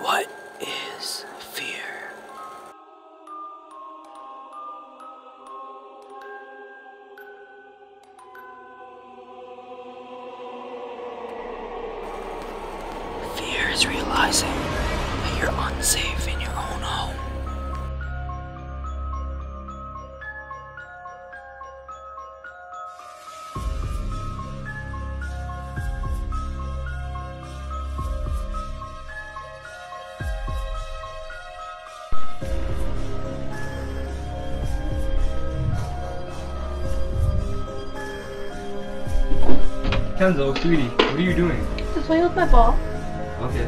What is fear? Fear is realizing that you're unsafe Kenzo, sweetie, what are you doing? Just playing with my ball. Okay.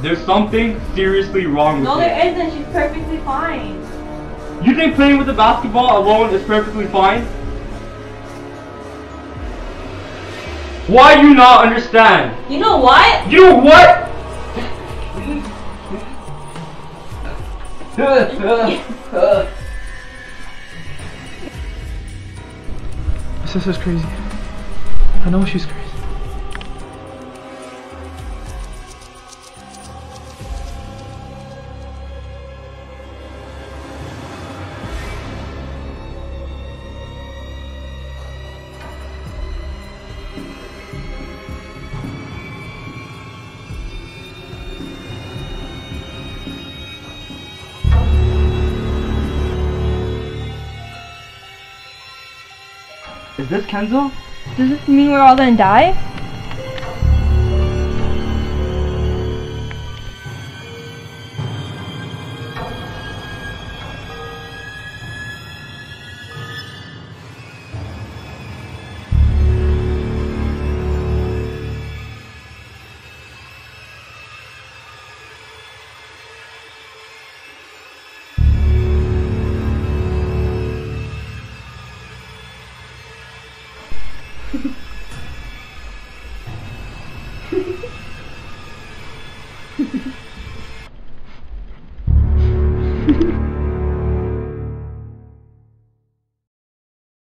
There's something seriously wrong with No, there isn't. She's perfectly fine. You think playing with the basketball alone is perfectly fine? Why do you not understand? You know what? You what? My sister's crazy. I know she's crazy. Is this Kenzo? Does this mean we're all gonna die? Thank you.